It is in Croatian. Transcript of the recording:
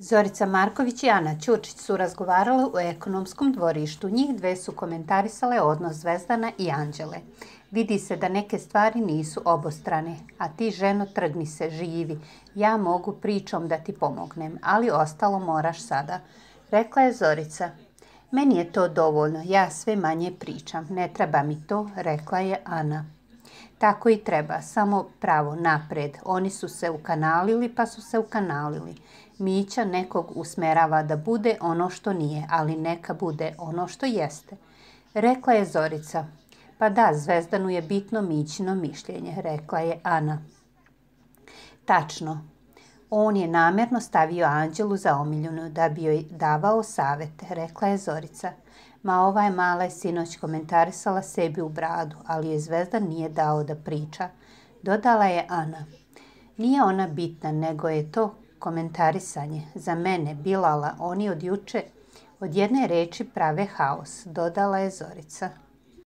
Zorica Marković i Ana Ćurčić su razgovarale u ekonomskom dvorištu. Njih dve su komentarisale odnos Zvezdana i Anđele. Vidi se da neke stvari nisu obostrane, a ti ženo trgni se, živi. Ja mogu pričom da ti pomognem, ali ostalo moraš sada. Rekla je Zorica. Meni je to dovoljno, ja sve manje pričam, ne treba mi to, rekla je Ana. Tako i treba, samo pravo napred. Oni su se ukanalili pa su se ukanalili. Mića nekog usmerava da bude ono što nije, ali neka bude ono što jeste. Rekla je Zorica. Pa da, Zvezdanu je bitno Mićino mišljenje, rekla je Ana. Tačno. On je namjerno stavio Anđelu za omiljenu da bi joj davao savete, rekla je Zorica. Ma ova je mala je sinoć komentarisala sebi u bradu, ali je Zvezdan nije dao da priča. Dodala je Ana. Nije ona bitna, nego je to komentarisanje. Za mene, Bilala, oni od juče od jedne reči prave haos, dodala je Zorica.